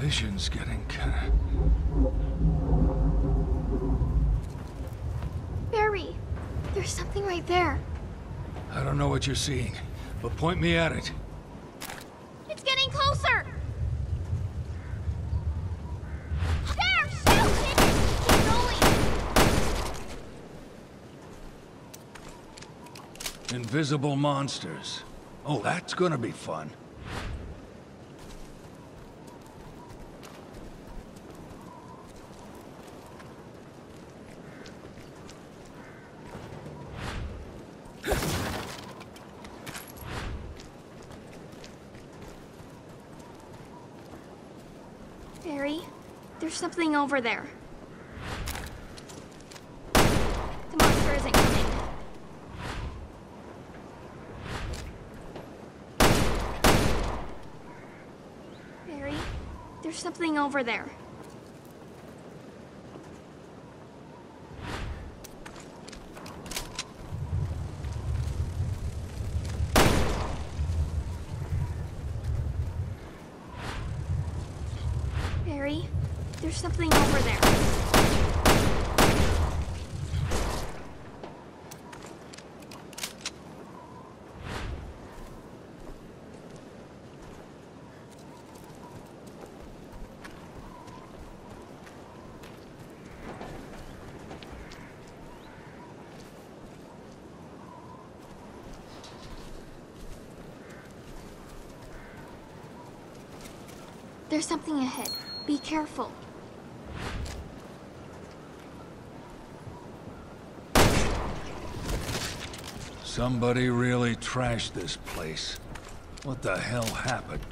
vision's getting kinda... Barry, there's something right there. I don't know what you're seeing, but point me at it. It's getting closer! There! Shoot! Keep going! Invisible monsters. Oh, that's gonna be fun. Barry, there's something over there. The monster isn't coming. Barry, there's something over there. Barry, there's something over there. There's something ahead. Be careful. Somebody really trashed this place. What the hell happened?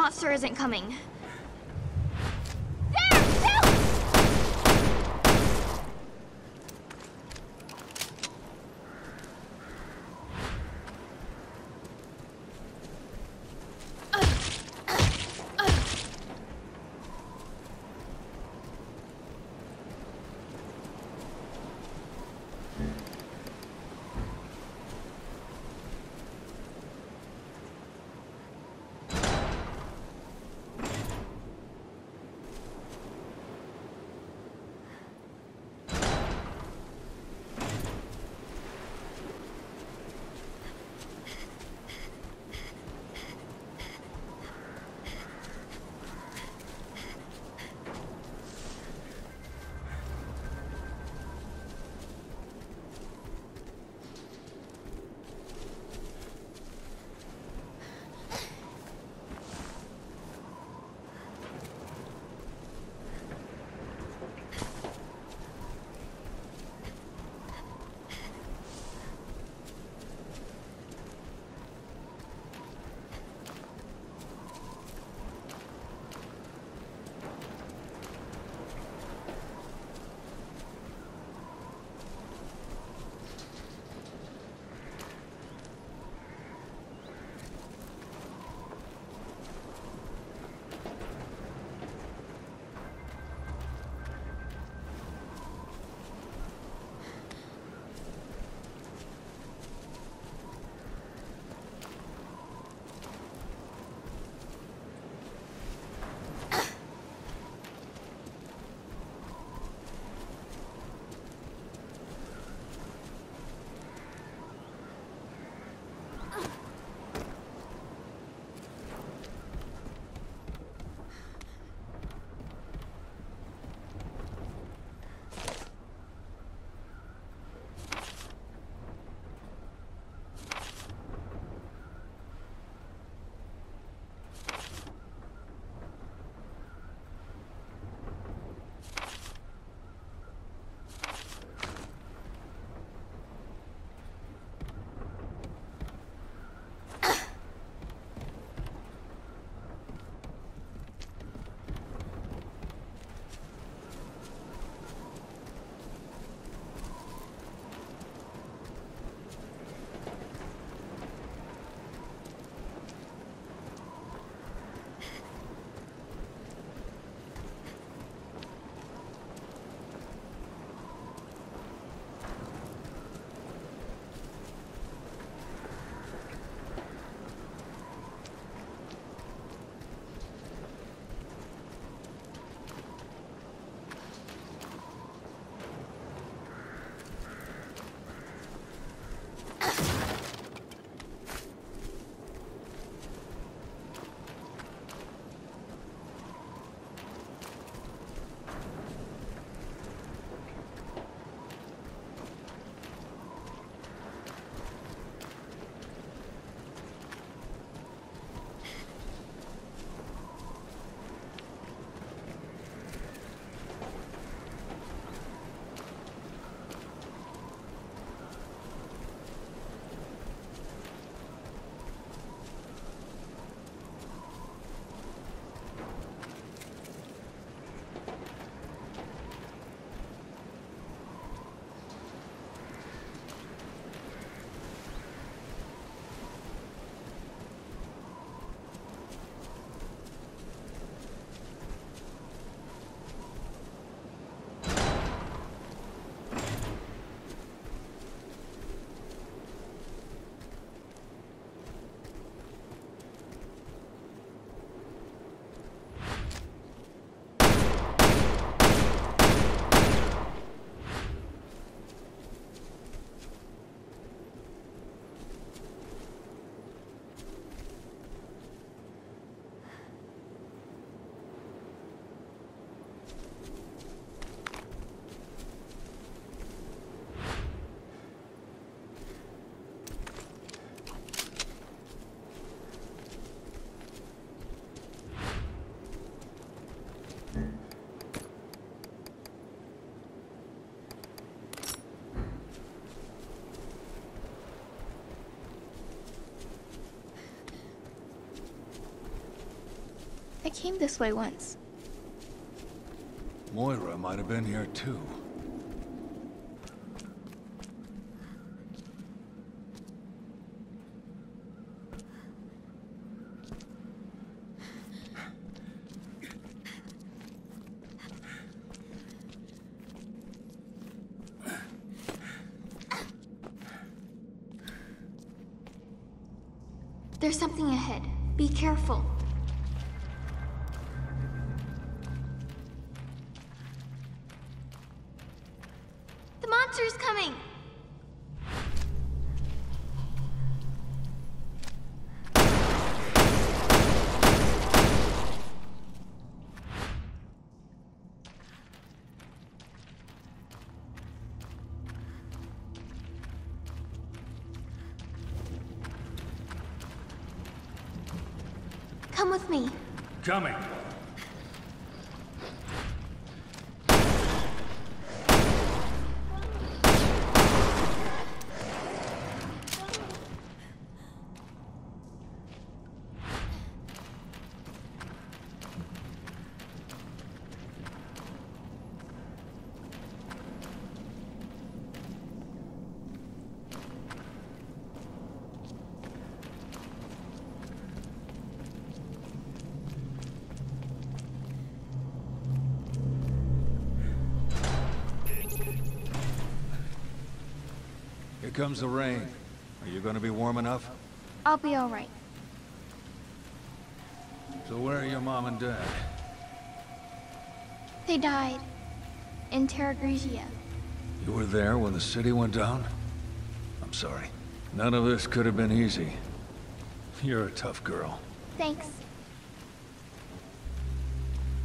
Monster isn't coming. I came this way once. Moira might have been here too. Monster's coming! Come with me. Coming. Here comes the rain. Are you gonna be warm enough? I'll be alright. So where are your mom and dad? They died. In Terra Grigia. You were there when the city went down? I'm sorry. None of this could have been easy. You're a tough girl. Thanks.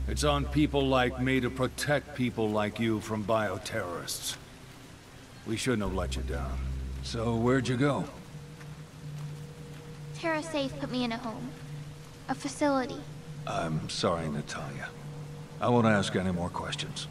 It's on people like me to protect people like you from bioterrorists. We shouldn't have let you down. So where'd you go? TerraSave put me in a home. A facility. I'm sorry, Natalia. I won't ask any more questions.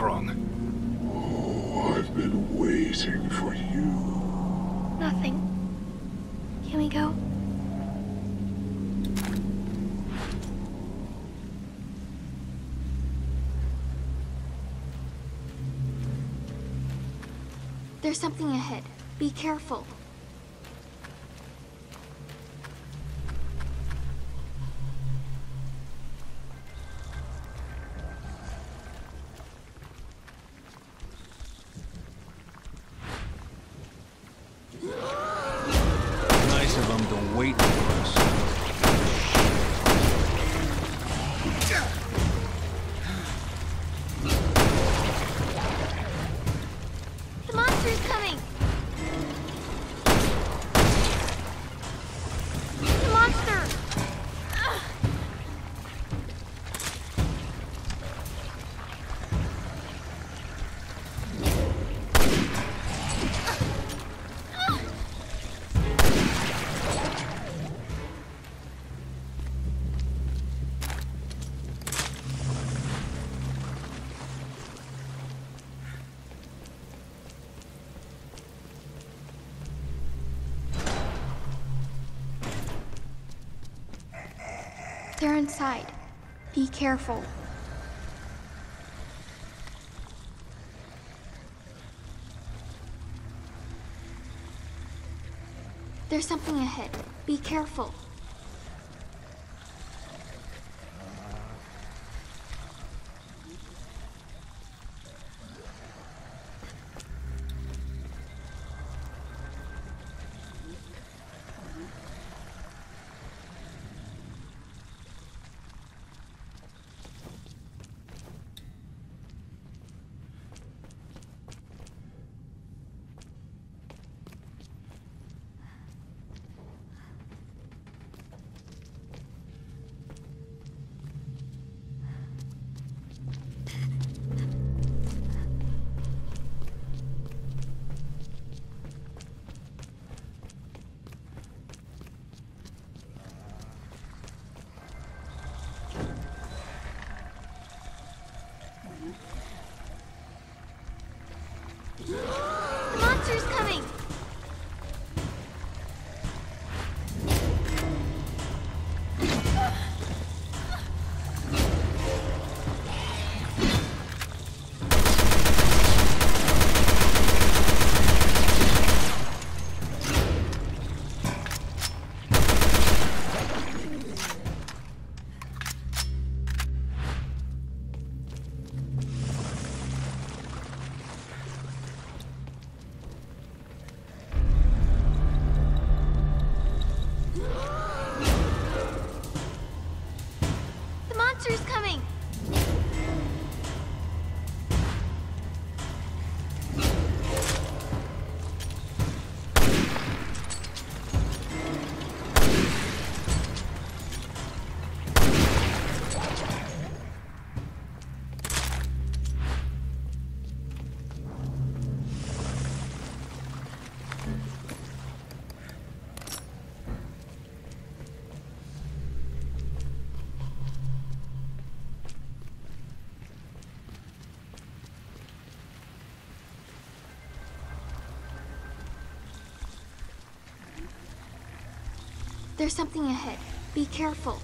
What's wrong? Oh, I've been waiting for you. Nothing. Can we go? There's something ahead. Be careful. Inside. Be careful. There's something ahead. Be careful. There's something ahead. Be careful.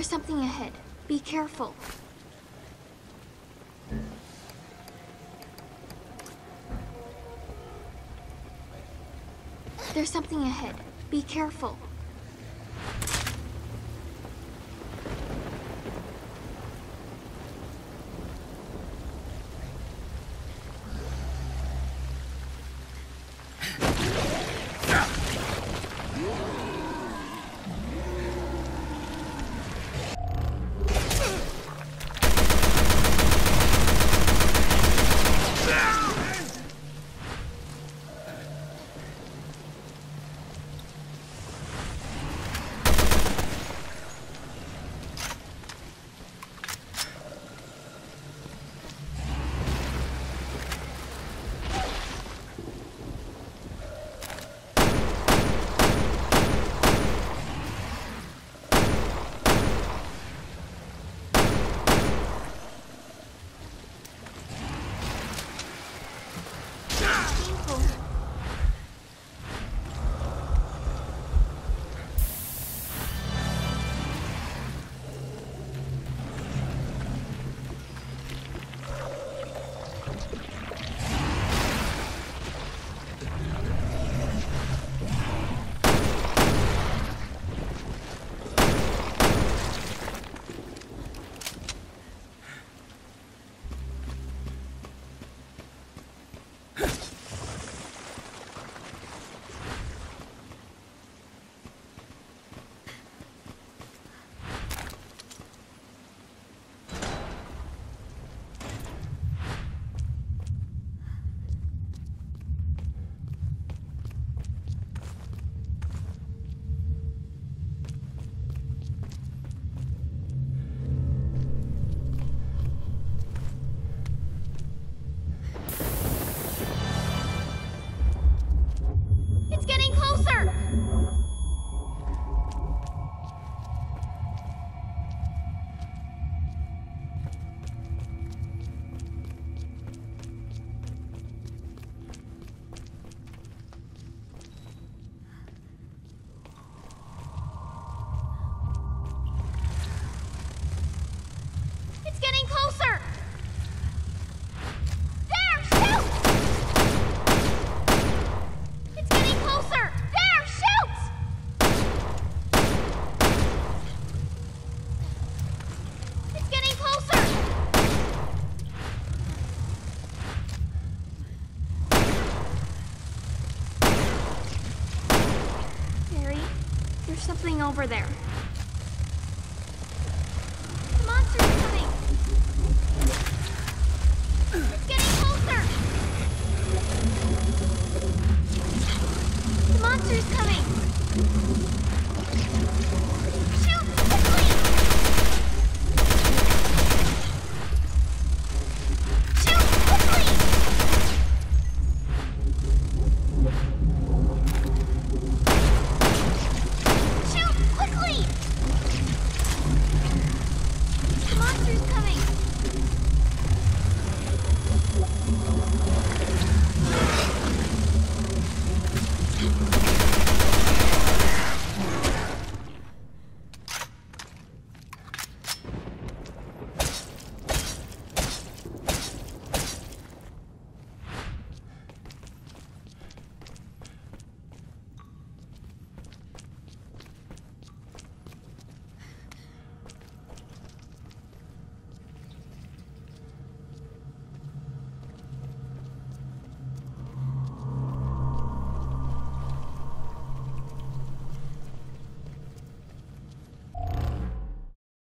There's something ahead. Be careful. There's something ahead. Be careful.